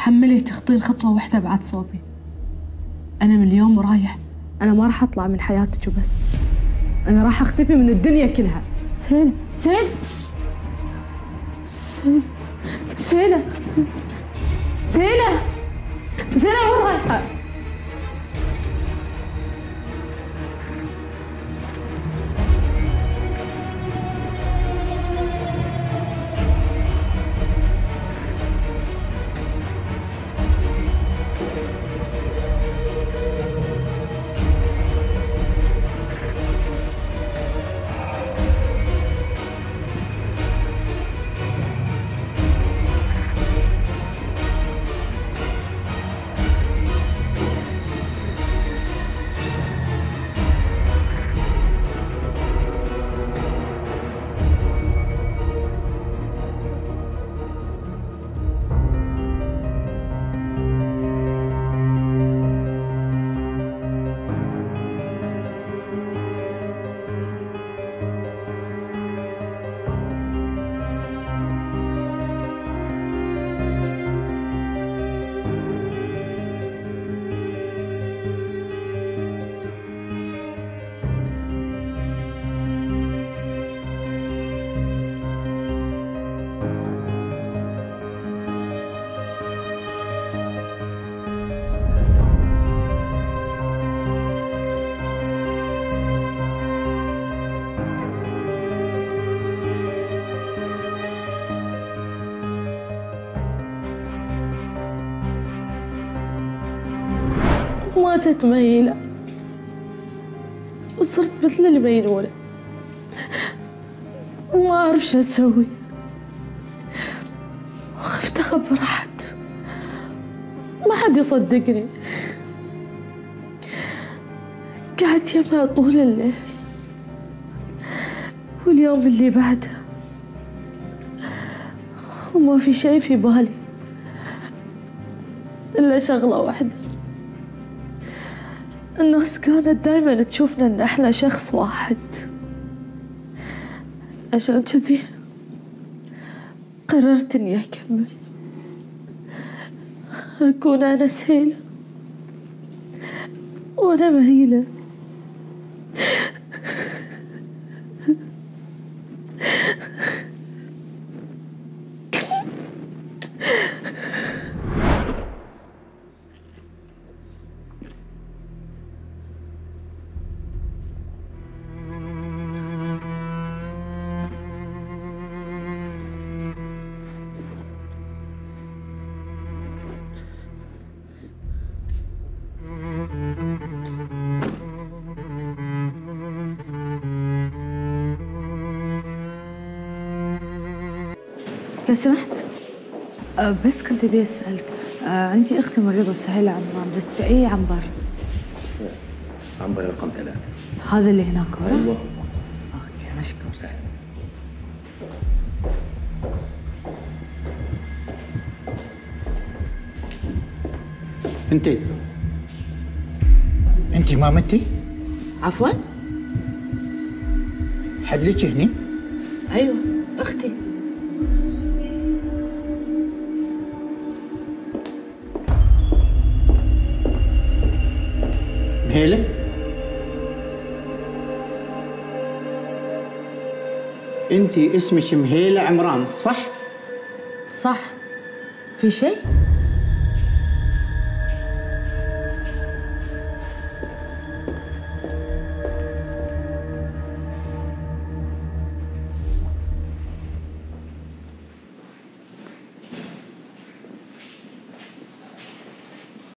تحملي تخطين خطوة واحدة بعد صوبي. أنا من اليوم رايح. أنا ما راح أطلع من حياتك وبس. أنا راح أختفي من الدنيا كلها. سيلة سيلة سيلة سيلة سيلة وين رايحة؟ ماتت مهيلة وصرت مثل المينونة وما أعرف شو أسوي. وخفت أخبر أحد. ما حد يصدقني. قعدت يمها طول الليل. واليوم اللي بعده. وما في شيء في بالي. إلا شغلة واحدة. الناس كانت دايما تشوفنا إن إحنا شخص واحد. عشان كذي قررت إني أكمل. أكون أنا سهيلة. وأنا مهيلة. لو سمحت أه بس كنت أبي أسألك أه عندي أختي مريضة سهيلة عمران بس في أي عنبر؟ عنبر رقم ثلاثة هذا اللي هناك ورا؟ أيوة. أوكي مشكور. أنت؟ أنت ما متي عفوا؟ حد لك هني؟ أيوه أختي. مهيله انت اسمك مهيلة عمران صح؟ صح. في شيء؟